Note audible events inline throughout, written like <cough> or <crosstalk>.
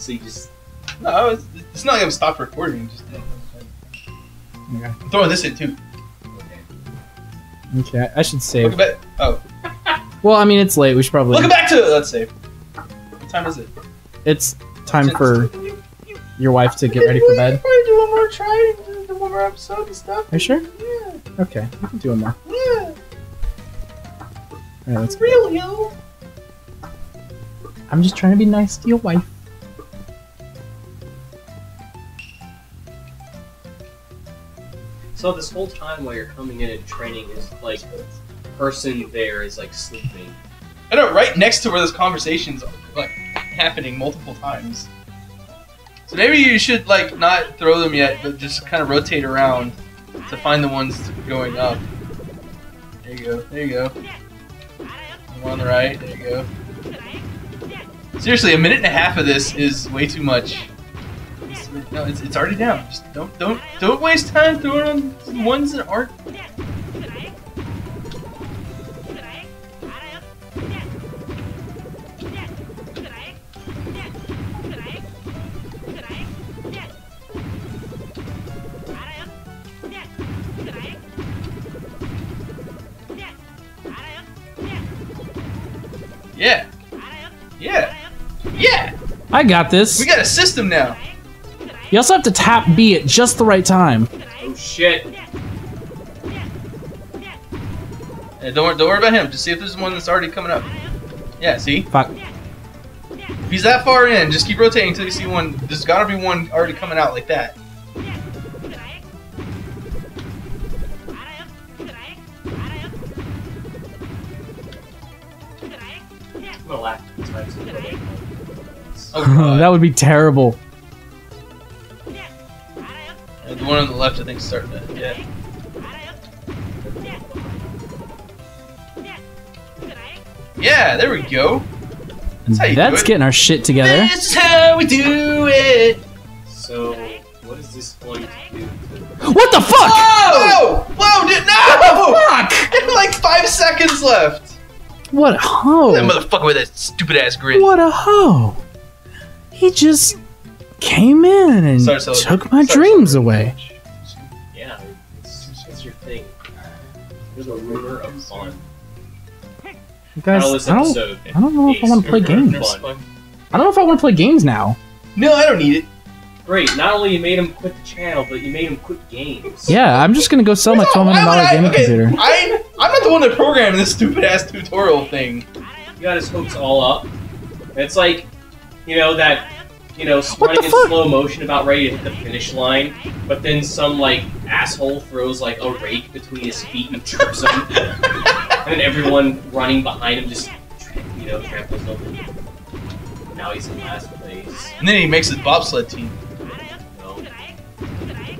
So you just No, it's, it's not like I'm stopped recording. Just Okay. I'm throwing this in too. okay. Okay, I should save. Welcome back. Oh, <laughs> Well, I mean, it's late. We should probably. welcome back to it. Let's save. What time is it? It's time for your wife to get ready for bed. Probably do one more try and do one more episode and stuff. Are you sure? Yeah, Okay, we can do one more. yeah. All right, let's It's real, yo. I'm just trying to be nice to your wife. So this whole time while you're coming in and training is like person there is like sleeping. I know, right next to where this conversation's are like happening multiple times. So maybe you should like not throw them yet, but just kind of rotate around to find the ones going up. There you go. There you go. One on the right. There you go. Seriously, a minute and a half of this is way too much. It's, no, it's, it's already down. Just don't don't don't waste time throwing on ones that aren't. Yeah. Yeah. Yeah. I got this. We got a system now. You also have to tap B at just the right time. Oh shit! Yeah, don't, wor- don't worry about him. Just see if there's one that's already coming up. Yeah, see? Fuck. If he's that far in, just keep rotating until you see one. There's gotta be one already coming out like that. I'm gonna laugh. It's fine, it's okay. Oh, <laughs> that would be terrible. One on the left, I think, is starting to. Yeah. Yeah, there we go. That's how you do That's it. getting our shit together. This is how we do it. So what is this going to do? To... What the fuck? Whoa! Whoa! Dude, no! Fuck! like five seconds left. What a hoe. That motherfucker with that stupid ass grin. What a hoe. He just came in and Start celebrating. took my Start dreams celebrating. away. Yeah, it's, it's your thing. You're the ruler of fun. You guys, Title of this I don't. I don't know if I want to play games. Fun. I don't know if I want to play games now. No, I don't need it. Great. Not only you made him quit the channel, but you made him quit games. Yeah, I'm just gonna go sell my No, twelve hundred why dollar would I- gaming okay, computer. I, I'm not the one that programmed this stupid ass tutorial thing. You got his hopes all up. It's like, you know that, you know, running in slow motion about ready to hit the finish line, but then some like asshole throws like a rake between his feet and trips him, <laughs> and then everyone running behind him just, you know, tramples over him. Now he's in last place. And then he makes his bobsled team. No.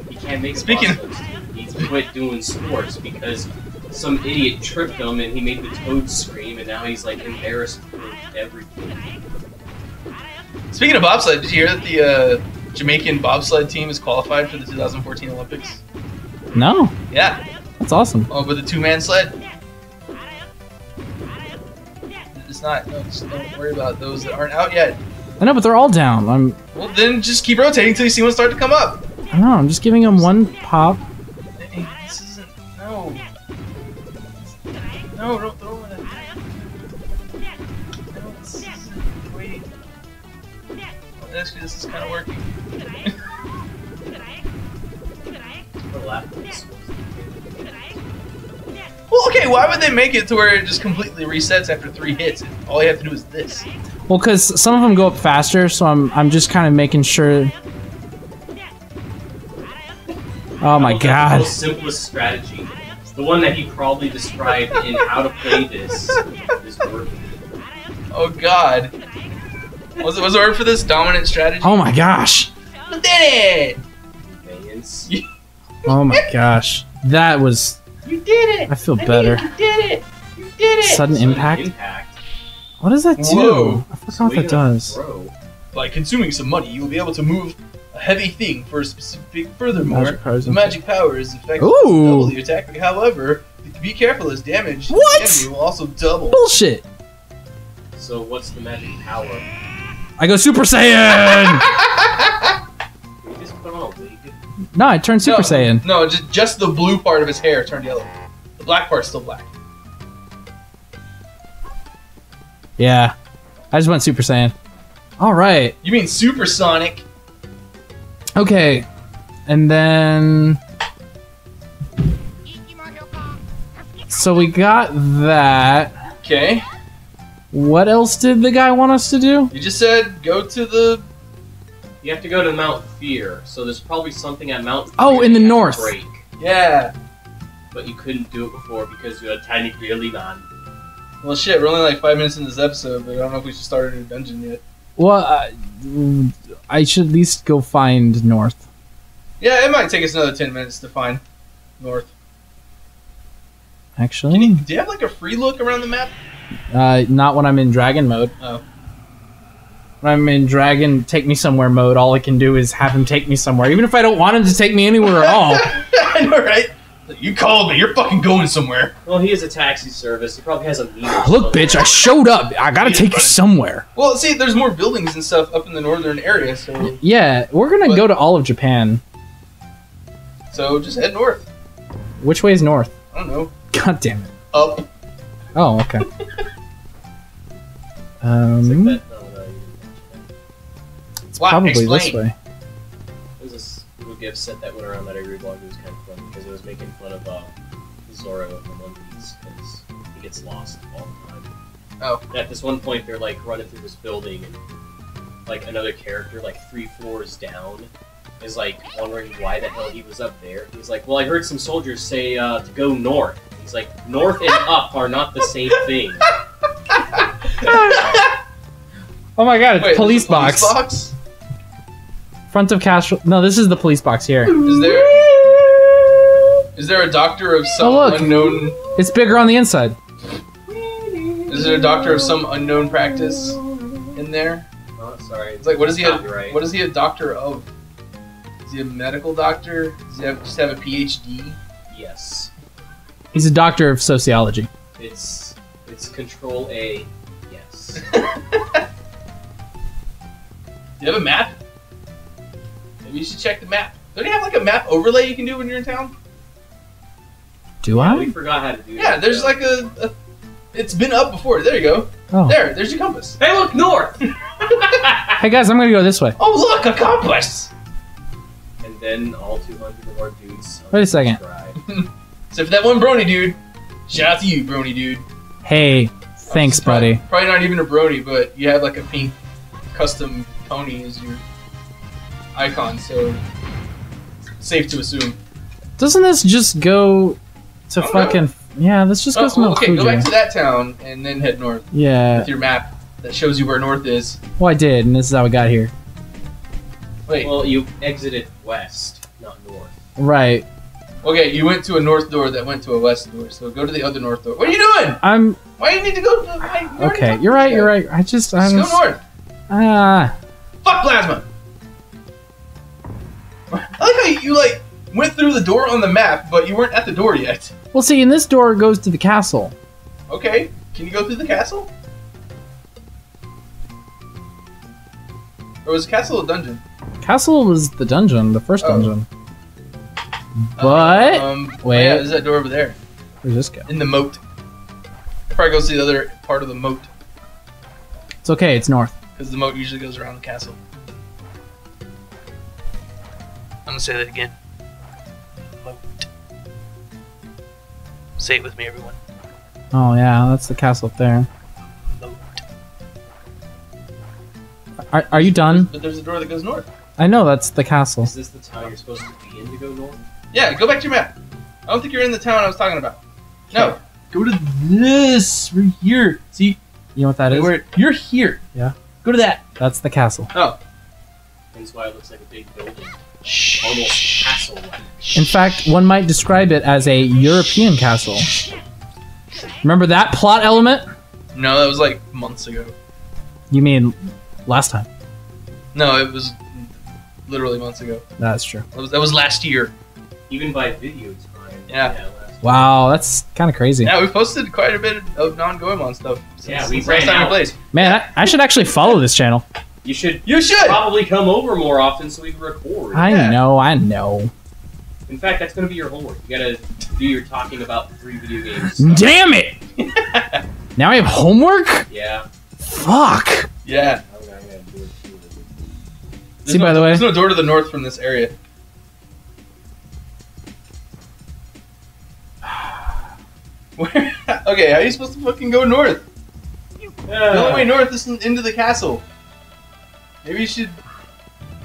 He can't make Speaking- Speaking team. He's quit doing sports because some idiot tripped him and he made the toad scream and now he's like embarrassed for everything. Speaking of bobsled, did you hear that the uh, Jamaican bobsled team is qualified for the 2014 Olympics? No, Yeah, that's awesome. oh, with the two-man sled. It's not. No, just don't worry about those that aren't out yet. I know, but they're all down. I'm, Well, then just keep rotating until you see one start to come up. I don't know. I'm just giving them one pop. Hey, this isn't. No. No, don't Actually, this is kind of working. We're laughing at this one. Well, okay, why would they make it to where it just completely resets after three hits? All you have to do is this. Well, because some of them go up faster, so I'm I'm just kind of making sure. Oh my That was The god. simplest strategy. The one that he probably described in how to play this is working. Oh god. Was it was it word for this dominant strategy? Oh my gosh. We did it! Oh my <laughs> gosh. That was. You did it! I feel I better. mean, you did it! You did it! Sudden Sudden impact. impact. What does that do? Whoa. I forgot So what that does. throw. By consuming some money, you will be able to move a heavy thing for a specific. Furthermore, Magic powers the magic power is effective Ooh. double your attack. However, be careful as damage to the What? enemy will also double. Bullshit. So what's the magic power? I go Super Saiyan. Did he just put on a wig? no, I turned Super no, Saiyan. No, just just the blue part of his hair turned yellow. The black part's still black. Yeah, I just went Super Saiyan. All right. You mean supersonic? Okay, and then so we got that. Okay. What else did the guy want us to do? You just said go to the. You have to go to Mount Fear, so there's probably something at Mount Fear Oh, in the you have to north. Break, Yeah. but you couldn't do it before because you're a tiny really non. Well, shit. We're only like five minutes in this episode, but I don't know if we should start a new dungeon yet. Well, uh, I should at least go find North. Yeah, it might take us another ten minutes to find north. Actually, Can you, do you have like a free look around the map? Uh, not when I'm in Dragon mode. Oh. When I'm in Dragon Take Me Somewhere mode, all I can do is have him take me somewhere, even if I don't want him to take me anywhere at all. <laughs> I know, right? You called me. You're fucking going somewhere. Well, he is a taxi service. He probably has a meter. Look, bitch, I showed up. I gotta take you somewhere. Well, see, there's more buildings and stuff up in the northern area, so Yeah, we're gonna But- go to all of Japan. so just head north. Which way is north? I don't know. God damn it. Up. Oh, okay. <laughs> It's Um, like that, no, no, you didn't mention that. it's Why? probably this way. There was this little gif set that went around that I reblogged. It was kind of fun because it was making fun of uh, Zoro from One Piece because he gets lost all the time. Oh. And at this one point, they're like running through this building, and like another character, like three floors down, is like wondering why the hell he was up there. He's like, "Well, I heard some soldiers say uh, to go north." He's like, "North and up are not the same thing." <laughs> Oh my god, it's Wait, police, there's a box. box? Front of Castro. No, this is the police box here. Is there is there a doctor of oh, some Oh, look. unknown? It's bigger on the inside. Is there a doctor of some unknown practice in there? oh, sorry. It's like, what does he have? Copyright. What is he a doctor of? Is he a medical doctor? Does he have, just have a PhD? Yes. He's a doctor of sociology. It's it's Control A. Yes. Do you have a map? Maybe you should check the map. Don't you have like a map overlay you can do when you're in town? Do I? we forgot how to do that. Yeah, there's though. like a, a. It's been up before. There you go. Oh. There, there's your compass. Hey, look north. <laughs> Hey guys, I'm gonna go this way. Oh look, a compass. and then all 200 of our dudes. Wait a second. unsubscribe. <laughs> Except for that one brony dude. Shout out to you, brony dude. Hey, thanks, Probably- buddy. Probably not even a brony, but you have like a pink custom pony as your icon, so safe to assume. Doesn't this just go to Oh, no. fucking? Yeah, this just Oh, goes to uh, Mount okay, Fuji. go back to that town and then head north yeah. with your map that shows you where north is. Well, I did, and this is how we got here. Wait, Well, you exited west, not north. Right. Okay, you went to a north door that went to a west door, so go to the other north door. What are you doing? I'm Why do you need to go? To, why, you okay. You're right. You're right. I just I Just go north. ah. Fuck plasma. I like how you, you like went through the door on the map, but you weren't at the door yet. well, see, and this door goes to the castle. Okay, can you go through the castle? Or was the castle a dungeon? Castle was the dungeon, the first Oh. dungeon. But um, oh wait. yeah, there's that door over there where's this go? in the moat. Probably goes to the other part of the moat It's okay. It's north. because the moat usually goes around the castle. I'm gonna say that again. Moat. Say it with me, everyone. Oh yeah, that's the castle up there. Moat. Are, are you done? But there's a door that goes north. I know that's the castle. Is this the town you're supposed to be in to go north? Yeah, go back to your map. I don't think you're in the town I was talking about. No, go to this. We're here. See, You know what that is? Where- you're here. Yeah. Go to that. That's the castle. Oh. That's why it looks like a big building, almost castle-like. In fact, one might describe it as a European castle. Remember that plot element? No, that was like months ago. You mean last time? No, it was literally months ago. That's true. That was, that was last year. Even by video time. Yeah. last- Wow, that's kind of crazy. Yeah, we posted quite a bit of non-Goemon stuff. Since, Yeah, we since ran last time out. we played. Man, I, I should actually follow this channel. You should You should. probably come over more often so we can record. I Yeah. know, I know. In fact, that's gonna be your homework. You gotta do your talking about three video games. <laughs> Damn it! <laughs> now I have homework? Yeah. Fuck. yeah. I'm gonna, I'm gonna do it too. There's See, by the way- there's no door to the north from this area. Where? <laughs> okay, how are you supposed to fucking go north? The only way north is into the castle. Maybe you should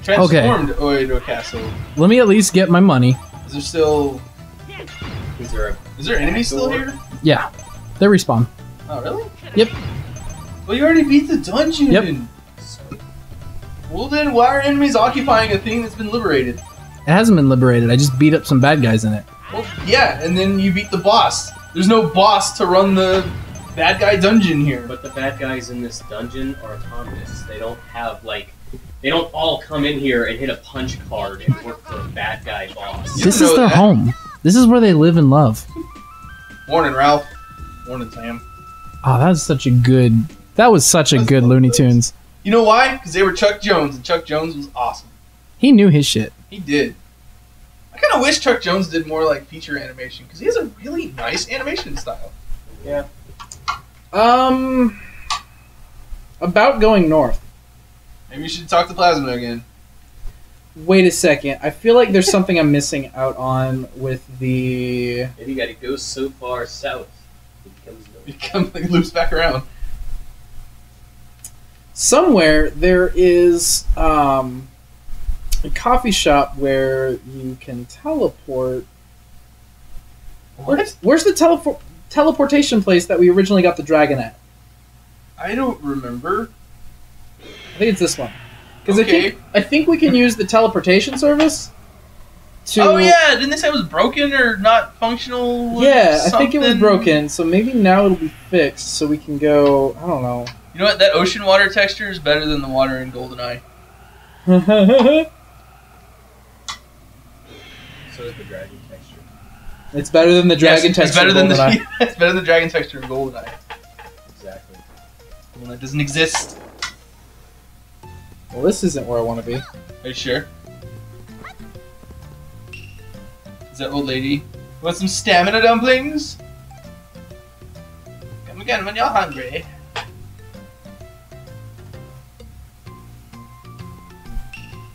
transform to, oh, into a castle. Let me at least get my money. Is there still? Is there a Is there enemies still here? Yeah. They respawn. Oh, really? Yep. Well, you already beat the dungeon. Yep. Well, then why are enemies occupying a thing that's been liberated? It hasn't been liberated. I just beat up some bad guys in it. Well, yeah, and then you beat the boss. There's no boss to run the bad guy dungeon here. But the bad guys in this dungeon are autonomous. They don't have like they don't all come in here and hit a punch card and work for a bad guy boss. This is know their that. home. This is where they live and love. Morning, Ralph. Morning, Sam. Oh, ah, that was such a good. That was such a good Looney it is. Tunes. You know why? Because they were Chuck Jones, and Chuck Jones was awesome. He knew his shit. He did. I kind of wish Chuck Jones did more like feature animation because he has a really nice animation style. Yeah. Um, about going north. Maybe you should talk to Plasma again. Wait a second. I feel like there's something I'm missing out on with the. Maybe you gotta go so far south. It becomes no- Become like loops back around. Somewhere there is um, a coffee shop where you can teleport. What? Where's the teleport teleportation place that we originally got the dragon at? I don't remember. I think it's this one. Because I Okay. think I think we can use the teleportation service. To, Oh yeah, didn't they say it was broken or not functional? or Yeah, I think it was broken, so maybe now it'll be fixed, so we can go. I don't know. You know what? That ocean water texture is better than the water in GoldenEye. <laughs> So is the dragon texture. it's better than the dragon Yes, texture. It's better than the GoldenEye. <laughs> it's better than the dragon texture in GoldenEye. Exactly. Well, that doesn't exist. Well, this isn't where I want to be. Are you sure? Is that old lady? Want some stamina dumplings? Come again when you're hungry.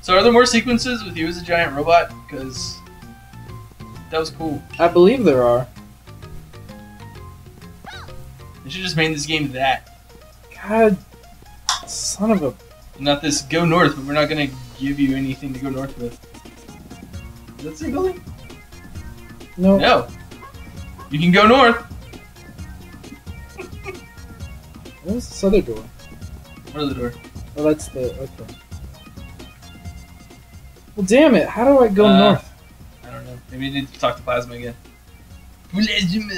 So, are there more sequences with you as a giant robot? Because that was cool. I believe there are. They should just made this game that. God, son of a. Not this go north, but we're not gonna give you anything to go north with. Is that same building? No. No. You can go north. Where's this other door? Where's the door? Oh, that's the. Okay. Well, damn it! How do I go Uh, north? I don't know. Maybe you need to talk to Plasma again. Plasma.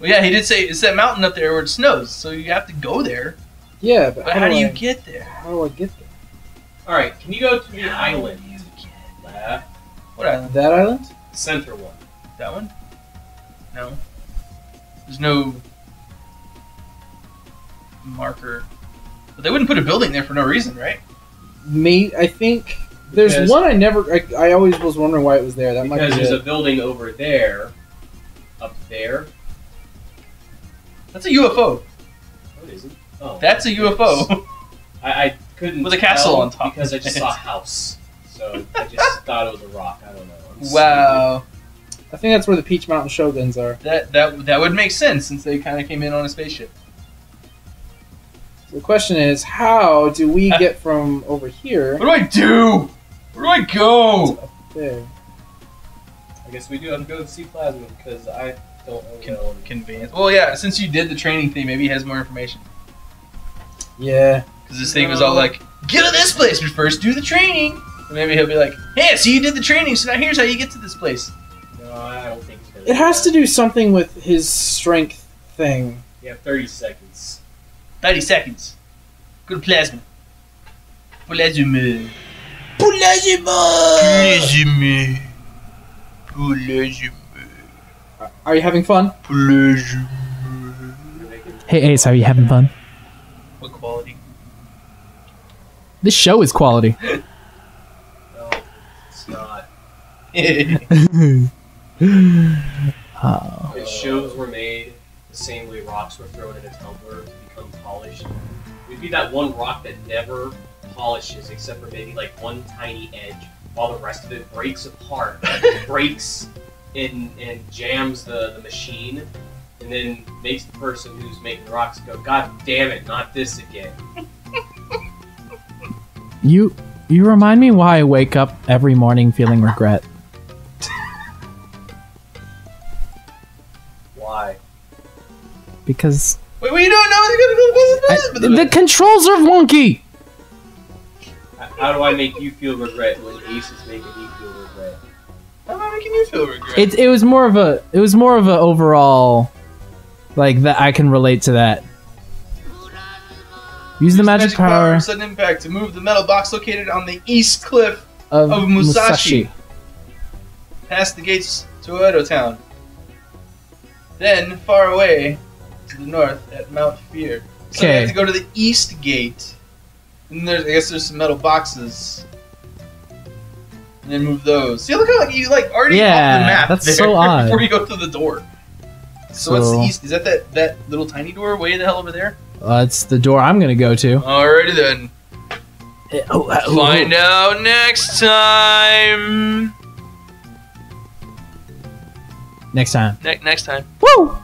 Well, yeah, he did say it's that mountain up there where it snows, so you have to go there. Yeah, but, But how do I, you get there? How do I get there? All right, can you go to the How island? you? What island? That island? Center one. That one? No. There's no marker. But they wouldn't put a building there for no reason, right? Me, I think there's Because- one I never. I, I always was wondering why it was there. That might Because be there's it. a building over there, up there. That's a UFO. What oh, is it? Oh, That's a UFO. <laughs> I, I couldn't With a castle tell on top because I just it. saw a house. So I just <laughs> thought it was a rock. I don't know. I'm wow. I think that's where the Peach Mountain Shoguns are. That that that would make sense since they kind of came in on a spaceship. The question is, how do we <laughs> get from over here What do I do? Where do I go? there? I guess we do have to go to see Plasma because I don't really Can- know. Conveyance. Well, yeah. Since you did the training thing, maybe he has more information. Yeah. Because this thing was all like, "Get to this place, but first do the training." And maybe he'll be like, "Hey, so you did the training, so now here's how you get to this place." No, I don't think it's gonna. It has to do something with his strength thing. Yeah, 30 seconds. Thirty seconds. Go to plasma. Plasma. Plasma! Plasma. Plasma. Are you having fun? Plasma. Hey Ace, are you having fun? What quality? This show is quality. <laughs> No, it's not. Oh. <laughs> If shows were made the same way rocks were thrown in a tumbler to become polished, it'd be that one rock that never polishes except for maybe like one tiny edge, while the rest of it breaks apart, <laughs> breaks and and jams the, the machine, and then makes the person who's making the rocks go, God damn it, not this again. You you remind me why I wake up every morning feeling regret. <laughs> Why? Because Wait, what are you doing? No, you I, gotta go. the controls are wonky. H- How do I make you feel regret when Ace is making me feel regret? How am I making you feel regret? It it was more of a it was more of a overall like that I can relate to that. Use the Use magic, power, Sudden impact to move the metal box located on the east cliff of, of Musashi. Musashi. past the gates to Oedo Town. Then, far away to the north at Mount Fear. So you Okay. have to go to the east gate. And there's, I guess there's some metal boxes. And then move those. See, look how like, you like already Yeah, off the map that's there so <laughs> odd. before you go through the door. So, what's the east? Is that, that that little tiny door way the hell over there? Uh, the door I'm gonna go to. Alrighty then. Oh, uh, oh, Find out next time. Next time. Ne- next time. Woo!